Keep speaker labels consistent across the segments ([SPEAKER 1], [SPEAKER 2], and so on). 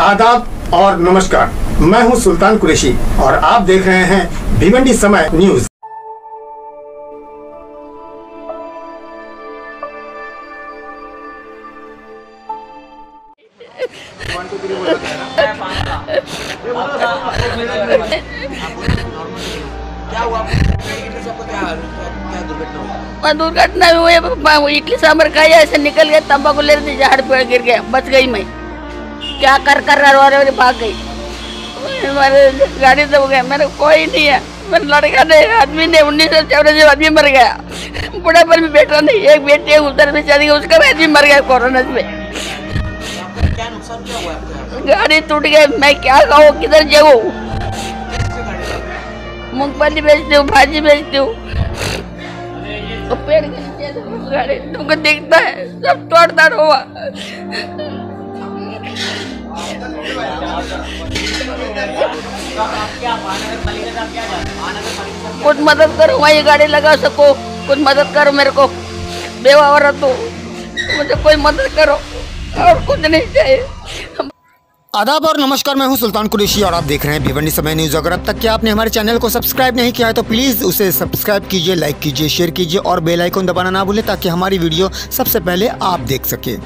[SPEAKER 1] आदाब और नमस्कार। मैं हूँ सुल्तान कुरैशी और आप देख रहे हैं भिवंडी समय न्यूज़।
[SPEAKER 2] दुर्घटना हुई
[SPEAKER 3] इडली सांभर खाई, ऐसे निकल गया, तंबाकू ले झाड़ पे गिर गया, बच गई मैं। क्या कर कर कर और मेरी भाग गई। मेरे गाड़ी तो गया। मेरे कोई नहीं है। मेरे लड़का ने, आदमी ने, उन्नीस सौ चौरासी आदमी मर गया। बुढ़ा पर भी बेटा नहीं। एक बेटी है, उधर में चली गई। उसका भी आदमी मर गया कोरोना
[SPEAKER 2] पे?
[SPEAKER 3] गाड़ी टूट गई। मैं क्या कहूँ? किधर जाऊँ? मूंगफली बेचती हूँ, भाजी बेचती हूँ। और पेड़ के नीचे गाड़ी तुमको दिखता है। सब तोड़ ताड़ हुआ। कुछ मदद करो, वही गाड़ी लगा सको। कुछ मदद करो मेरे को। बेवा औरत मुझे कोई मदद करो और कुछ नहीं चाहिए।
[SPEAKER 1] आदाब और नमस्कार, मैं हूँ सुल्तान कुरैशी और आप देख रहे हैं भिवंडी समय न्यूज़। अगर अब तक के आपने हमारे चैनल को सब्सक्राइब नहीं किया है तो प्लीज़ उसे सब्सक्राइब कीजिए, लाइक कीजिए, शेयर कीजिए और बेल आइकन दबाना ना भूलें ताकि हमारी वीडियो सबसे पहले आप देख सकें।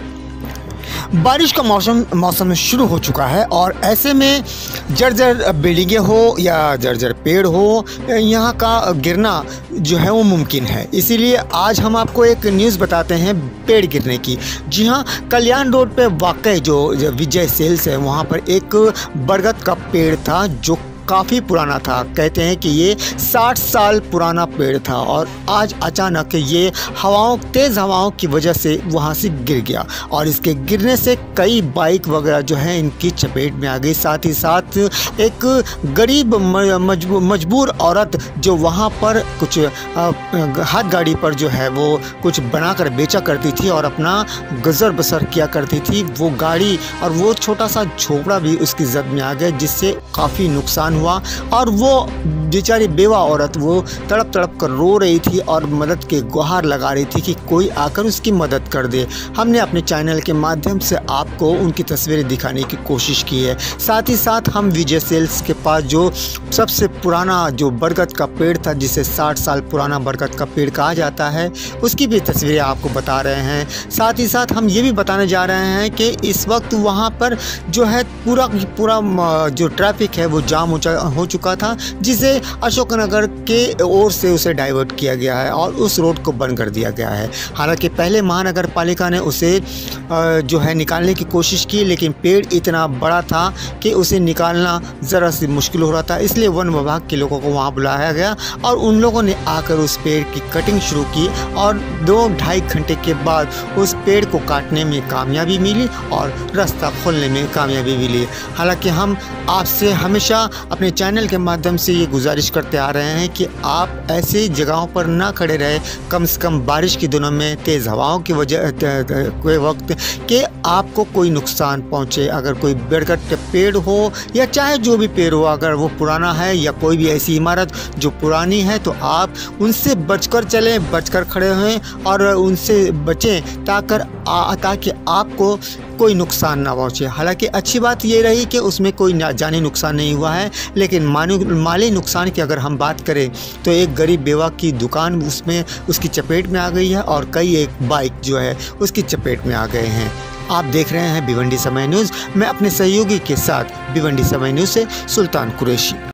[SPEAKER 1] बारिश का मौसम मौसम शुरू हो चुका है और ऐसे में जर्जर बिल्डिंगें हो या जर्जर पेड़ हो, यहाँ का गिरना जो है वो मुमकिन है। इसीलिए आज हम आपको एक न्यूज़ बताते हैं पेड़ गिरने की। जी हाँ कल्याण रोड पे वाकई जो विजय सेल्स है, वहाँ पर एक बरगद का पेड़ था जो काफ़ी पुराना था। कहते हैं कि ये 60 साल पुराना पेड़ था और आज अचानक ये हवाओं, तेज़ हवाओं की वजह से वहाँ से गिर गया और इसके गिरने से कई बाइक वगैरह जो है इनकी चपेट में आ गई। साथ ही साथ एक गरीब मजबूर औरत जो वहाँ पर कुछ हाथ गाड़ी पर जो है वो कुछ बनाकर बेचा करती थी और अपना गुजर बसर किया करती थी। वो गाड़ी और वो छोटा सा झोपड़ा भी उसकी जद में आ गया जिससे काफ़ी नुकसान हुआ और वो बेचारी बेवा औरत वो तड़प तड़प कर रो रही थी और मदद के गुहार लगा रही थी कि कोई आकर उसकी मदद कर दे। हमने अपने चैनल के माध्यम से आपको उनकी तस्वीरें दिखाने की कोशिश की है। साथ ही साथ हम विजय सेल्स के पास जो सबसे पुराना जो बरगद का पेड़ था, जिसे 60 साल पुराना बरगद का पेड़ कहा जाता है, उसकी भी तस्वीरें आपको बता रहे हैं। साथ ही साथ हम ये भी बताने जा रहे हैं कि इस वक्त वहाँ पर जो है पूरा पूरा जो ट्रैफ़िक है वो जाम हो हो चुका था, जिसे अशोकनगर के ओर से उसे डाइवर्ट किया गया है और उस रोड को बंद कर दिया गया है। हालाँकि पहले महानगर पालिका ने उसे जो है निकालने की कोशिश की, लेकिन पेड़ इतना बड़ा था कि उसे निकालना ज़रा सी मुश्किल हो रहा था। इसलिए वन विभाग के लोगों को वहाँ बुलाया गया और उन लोगों ने आकर उस पेड़ की कटिंग शुरू की और दो ढाई घंटे के बाद उस पेड़ को काटने में कामयाबी मिली और रास्ता खोलने में कामयाबी मिली। हालाँकि हम आपसे हमेशा अपने चैनल के माध्यम से ये गुजारिश करते आ रहे हैं कि आप ऐसी जगहों पर ना खड़े रहे। कम से कम बारिश के दिनों में, तेज़ हवाओं की वजह के वक्त कि आपको कोई नुकसान पहुँचे। अगर कोई बरगद के पेड़ हो, या चाहे जो भी पेड़ हो, अगर वो पुराना है या कोई भी ऐसी इमारत जो पुरानी है तो आप उनसे बचकर चलें, बचकर खड़े हों और उनसे बचें ताकर ताकि आपको कोई नुकसान ना पहुँचे। हालाँकि अच्छी बात ये रही कि उसमें कोई जानी नुकसान नहीं हुआ है, लेकिन मानू माली नुकसान की अगर हम बात करें तो एक गरीब बेवा की दुकान उसमें, उसकी चपेट में आ गई है और कई एक बाइक जो है, उसकी चपेट में आ गए हैं। आप देख रहे हैं भिवंडी समय न्यूज़। मैं अपने सहयोगी के साथ भिवंडी समय न्यूज़ से सुल्तान कुरैशी।